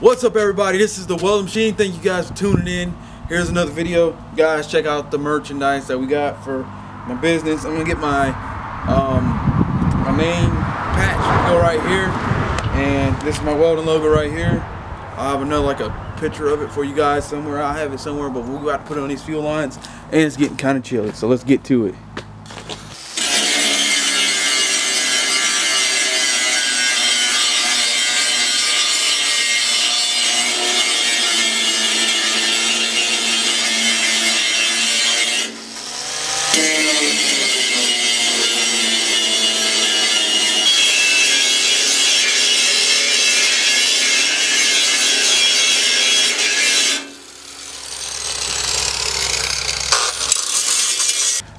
What's up everybody? This is the Welding Machine. Thank you guys for tuning in. Here's another video. Guys, check out the merchandise that we got for my business. I'm gonna get my um, my main patch go right here. And this is my welding logo right here. I have another like a picture of it for you guys somewhere. I have it somewhere, but we'll got to put it on these fuel lines and it's getting kind of chilly. So let's get to it.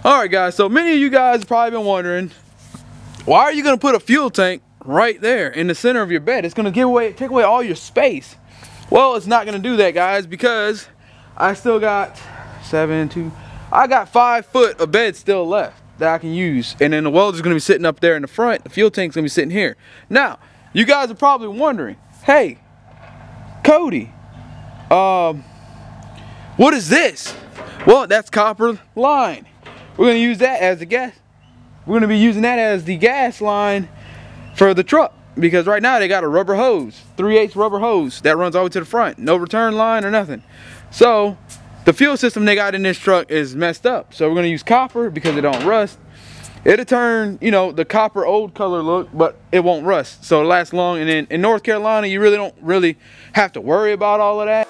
All right, guys. So many of you guys probably been wondering, why are you gonna put a fuel tank right there in the center of your bed? It's gonna give away, take away all your space. Well, it's not gonna do that, guys, because I still got seven, two, I got five foot of bed still left that I can use. And then the welder's gonna be sitting up there in the front. The fuel tank's gonna be sitting here. Now, you guys are probably wondering, hey, Cody, um, what is this? Well, that's copper line. We're gonna use that as the gas. We're gonna be using that as the gas line for the truck because right now they got a rubber hose, 3 8 rubber hose that runs all the way to the front. No return line or nothing. So the fuel system they got in this truck is messed up. So we're gonna use copper because it don't rust. It'll turn, you know, the copper old color look, but it won't rust. So it lasts long. And then in North Carolina, you really don't really have to worry about all of that.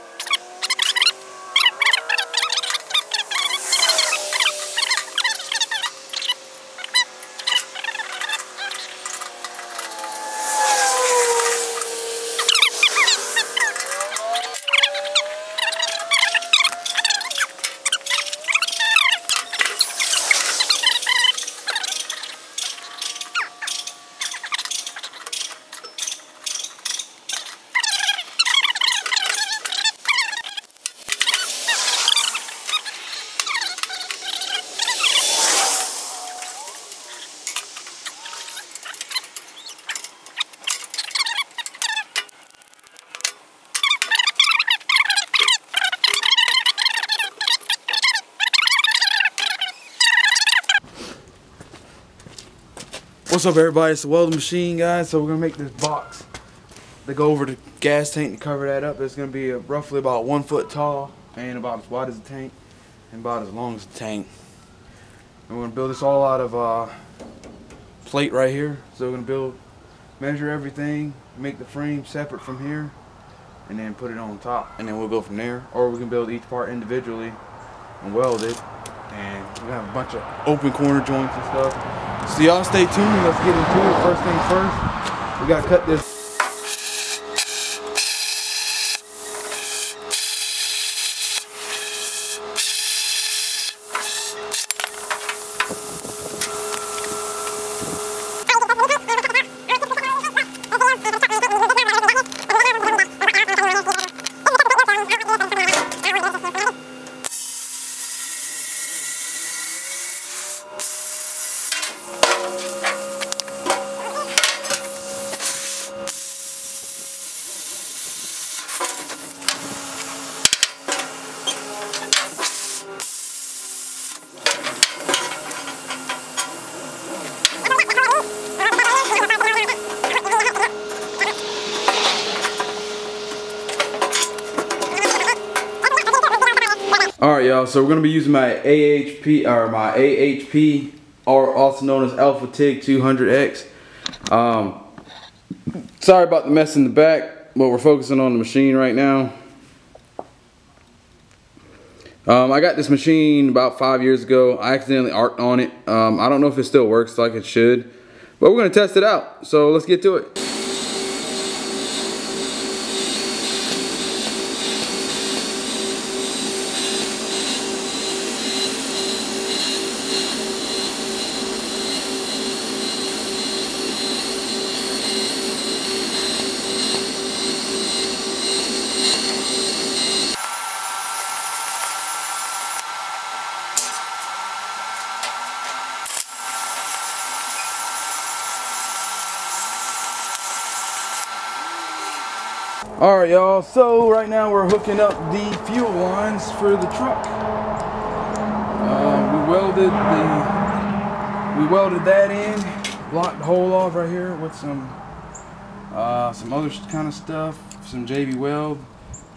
What's up everybody, it's the welding machine guys. So we're gonna make this box to go over the gas tank to cover that up. It's gonna be uh, roughly about one foot tall and about as wide as the tank and about as long as the tank. And we're gonna build this all out of uh, plate right here. So we're gonna build, measure everything, make the frame separate from here and then put it on top and then we'll go from there. Or we can build each part individually and weld it and we have a bunch of open corner joints and stuff. So y'all stay tuned. Let's get into it. First things first, we gotta cut this. All right, y'all. So we're gonna be using my AHP or my AHP, or also known as Alpha TIG 200X. Um, sorry about the mess in the back, but we're focusing on the machine right now. Um, I got this machine about five years ago. I accidentally arced on it. Um, I don't know if it still works like it should, but we're gonna test it out. So let's get to it. All right, y'all. So right now we're hooking up the fuel lines for the truck. Uh, we welded the we welded that in, blocked the hole off right here with some uh, some other kind of stuff, some JB Weld,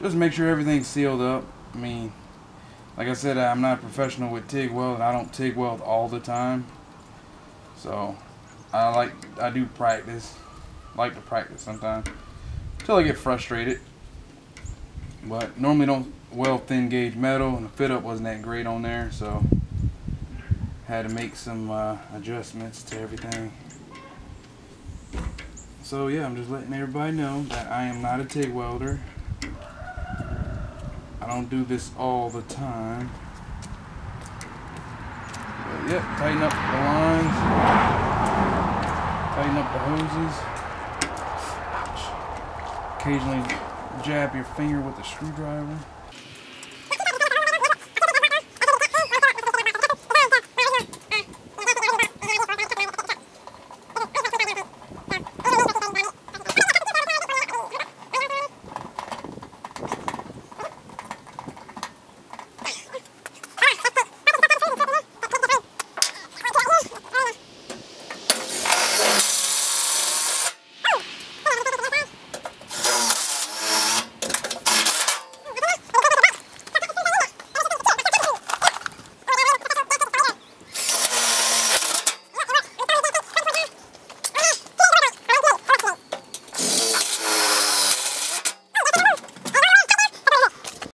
just make sure everything's sealed up. I mean, like I said, I'm not a professional with TIG weld, and I don't TIG weld all the time. So I like I do practice, like to practice sometimes until I get frustrated. But normally don't weld thin gauge metal and the fit up wasn't that great on there so had to make some uh, adjustments to everything. So yeah, I'm just letting everybody know that I am not a TIG welder. I don't do this all the time. But yep, tighten up the lines. Tighten up the hoses occasionally jab your finger with a screwdriver.